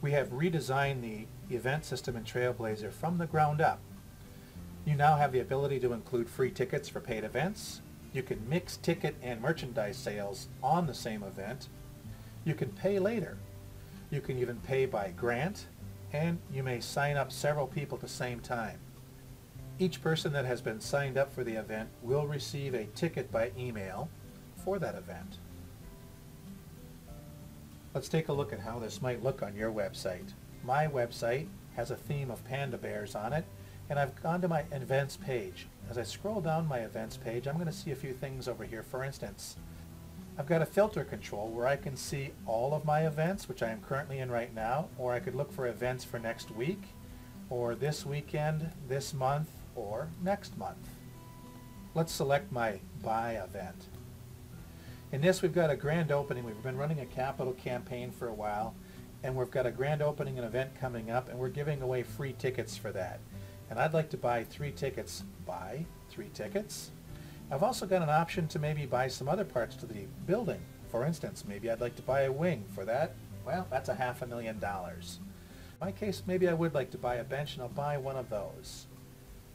We have redesigned the event system in Trailblazer from the ground up. You now have the ability to include free tickets for paid events. You can mix ticket and merchandise sales on the same event. You can pay later. You can even pay by grant, and you may sign up several people at the same time. Each person that has been signed up for the event will receive a ticket by email for that event. Let's take a look at how this might look on your website. My website has a theme of panda bears on it, and I've gone to my events page. As I scroll down my events page, I'm going to see a few things over here. For instance, I've got a filter control where I can see all of my events, which I am currently in right now, or I could look for events for next week, or this weekend, this month, or next month. Let's select my buy event. In this we've got a grand opening. We've been running a capital campaign for a while and we've got a grand opening and event coming up and we're giving away free tickets for that. And I'd like to buy three tickets. Buy three tickets. I've also got an option to maybe buy some other parts to the building. For instance, maybe I'd like to buy a wing for that. Well, that's a half a million dollars. In my case, maybe I would like to buy a bench and I'll buy one of those.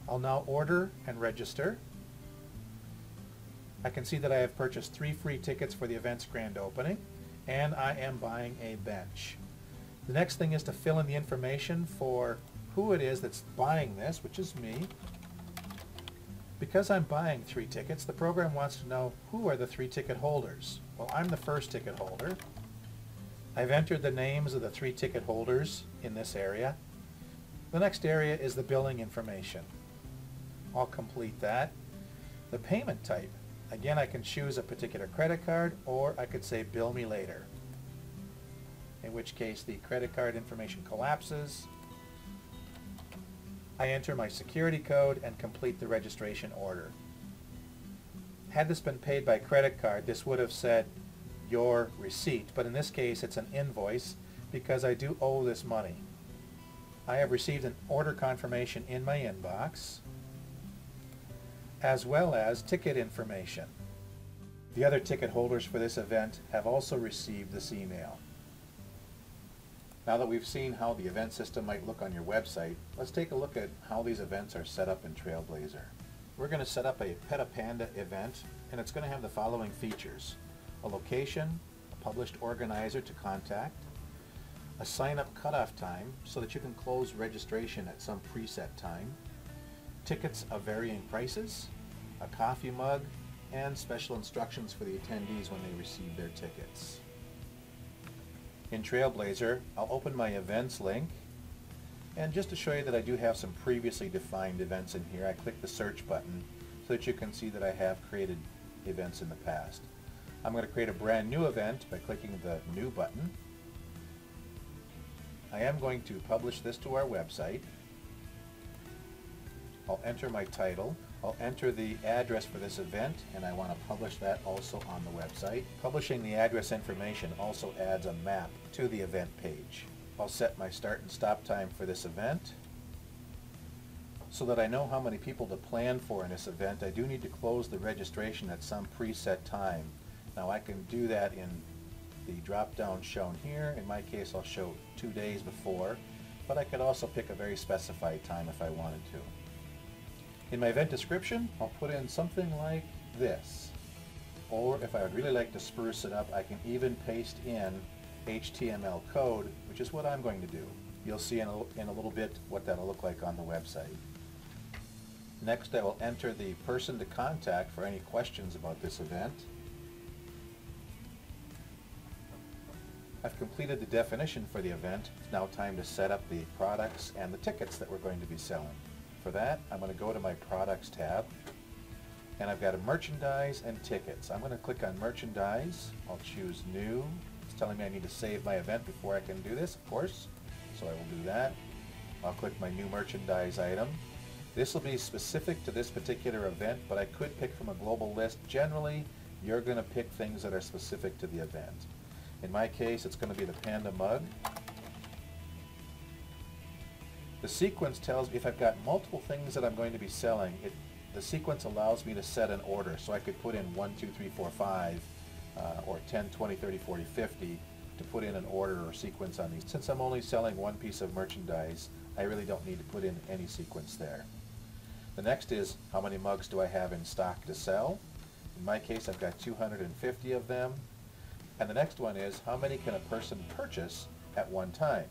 I'll now order and register. I can see that I have purchased three free tickets for the event's grand opening, and I am buying a bench. The next thing is to fill in the information for who it is that's buying this, which is me. Because I'm buying three tickets, the program wants to know who are the three ticket holders. Well, I'm the first ticket holder. I've entered the names of the three ticket holders in this area. The next area is the billing information. I'll complete that. The payment type. Again, I can choose a particular credit card or I could say bill me later. In which case the credit card information collapses. I enter my security code and complete the registration order. Had this been paid by credit card, this would have said your receipt, but in this case it's an invoice because I do owe this money. I have received an order confirmation in my inbox as well as ticket information. The other ticket holders for this event have also received this email. Now that we've seen how the event system might look on your website, let's take a look at how these events are set up in Trailblazer. We're going to set up a Peta event and it's going to have the following features. A location, a published organizer to contact, a sign-up cutoff time so that you can close registration at some preset time, tickets of varying prices, a coffee mug, and special instructions for the attendees when they receive their tickets. In Trailblazer, I'll open my events link and just to show you that I do have some previously defined events in here, I click the search button so that you can see that I have created events in the past. I'm going to create a brand new event by clicking the new button. I am going to publish this to our website I'll enter my title. I'll enter the address for this event and I want to publish that also on the website. Publishing the address information also adds a map to the event page. I'll set my start and stop time for this event. So that I know how many people to plan for in this event, I do need to close the registration at some preset time. Now I can do that in the drop down shown here. In my case I'll show two days before, but I could also pick a very specified time if I wanted to. In my event description, I'll put in something like this. Or if I would really like to spruce it up, I can even paste in HTML code, which is what I'm going to do. You'll see in a, in a little bit what that'll look like on the website. Next, I will enter the person to contact for any questions about this event. I've completed the definition for the event. It's now time to set up the products and the tickets that we're going to be selling. For that, I'm going to go to my Products tab, and I've got a Merchandise and Tickets. I'm going to click on Merchandise. I'll choose New. It's telling me I need to save my event before I can do this, of course, so I will do that. I'll click my New Merchandise item. This will be specific to this particular event, but I could pick from a global list. Generally, you're going to pick things that are specific to the event. In my case, it's going to be the Panda Mug. The sequence tells me if I've got multiple things that I'm going to be selling, it, the sequence allows me to set an order. So I could put in 1, 2, 3, 4, 5, uh, or 10, 20, 30, 40, 50 to put in an order or sequence on these. Since I'm only selling one piece of merchandise, I really don't need to put in any sequence there. The next is, how many mugs do I have in stock to sell? In my case, I've got 250 of them. And the next one is, how many can a person purchase at one time?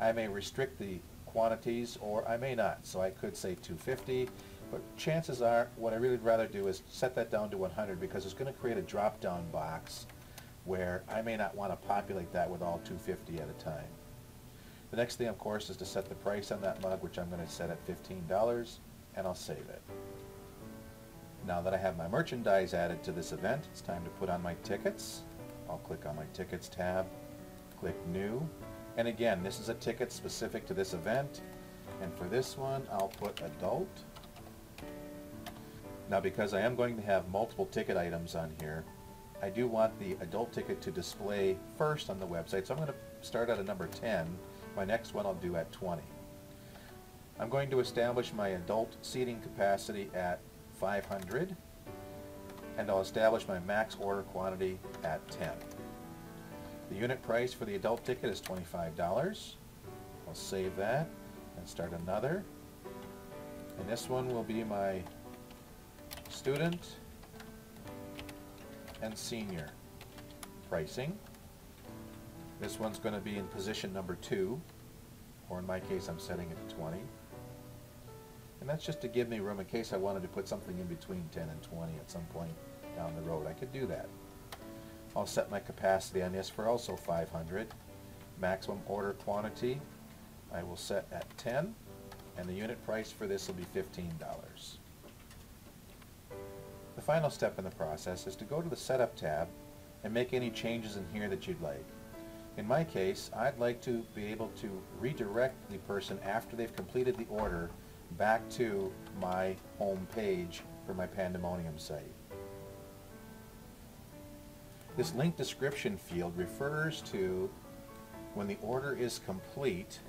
I may restrict the quantities or I may not. So I could say 250, but chances are what I really rather do is set that down to 100 because it's going to create a drop-down box where I may not want to populate that with all 250 at a time. The next thing, of course, is to set the price on that mug, which I'm going to set at $15, and I'll save it. Now that I have my merchandise added to this event, it's time to put on my tickets. I'll click on my Tickets tab, click New, and again, this is a ticket specific to this event, and for this one, I'll put Adult. Now because I am going to have multiple ticket items on here, I do want the adult ticket to display first on the website, so I'm going to start at a number 10. My next one I'll do at 20. I'm going to establish my adult seating capacity at 500 and I'll establish my max order quantity at 10. The unit price for the adult ticket is $25. I'll save that and start another. And this one will be my student and senior pricing. This one's going to be in position number two, or in my case I'm setting it to 20. And that's just to give me room in case I wanted to put something in between 10 and 20 at some point down the road. I could do that. I'll set my capacity on this for also 500. Maximum order quantity I will set at 10 and the unit price for this will be $15. The final step in the process is to go to the Setup tab and make any changes in here that you'd like. In my case, I'd like to be able to redirect the person after they've completed the order back to my home page for my Pandemonium site. This link description field refers to when the order is complete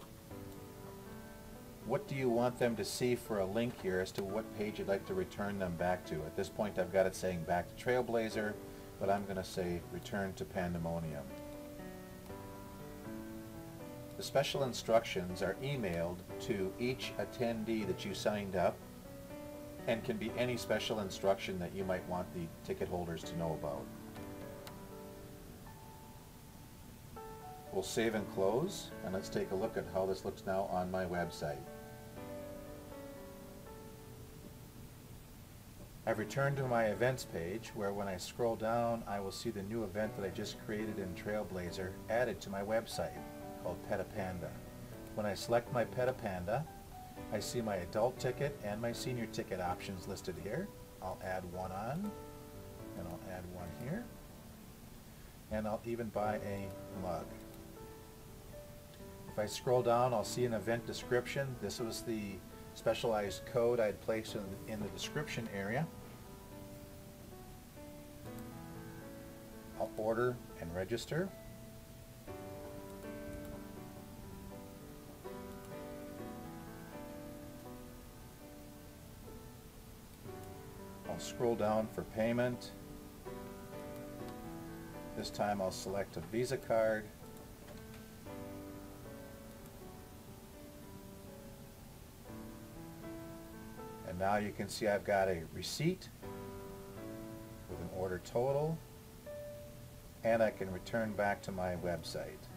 what do you want them to see for a link here as to what page you'd like to return them back to? At this point I've got it saying back to Trailblazer, but I'm going to say return to Pandemonium. The special instructions are emailed to each attendee that you signed up and can be any special instruction that you might want the ticket holders to know about. We'll save and close, and let's take a look at how this looks now on my website. I've returned to my events page where when I scroll down I will see the new event that I just created in Trailblazer added to my website called Petapanda. When I select my Petapanda I see my adult ticket and my senior ticket options listed here. I'll add one on and I'll add one here and I'll even buy a mug. If I scroll down I'll see an event description. This was the specialized code I had placed in, in the description area. I'll order and register. I'll scroll down for payment. This time I'll select a Visa card. Now you can see I've got a receipt with an order total and I can return back to my website.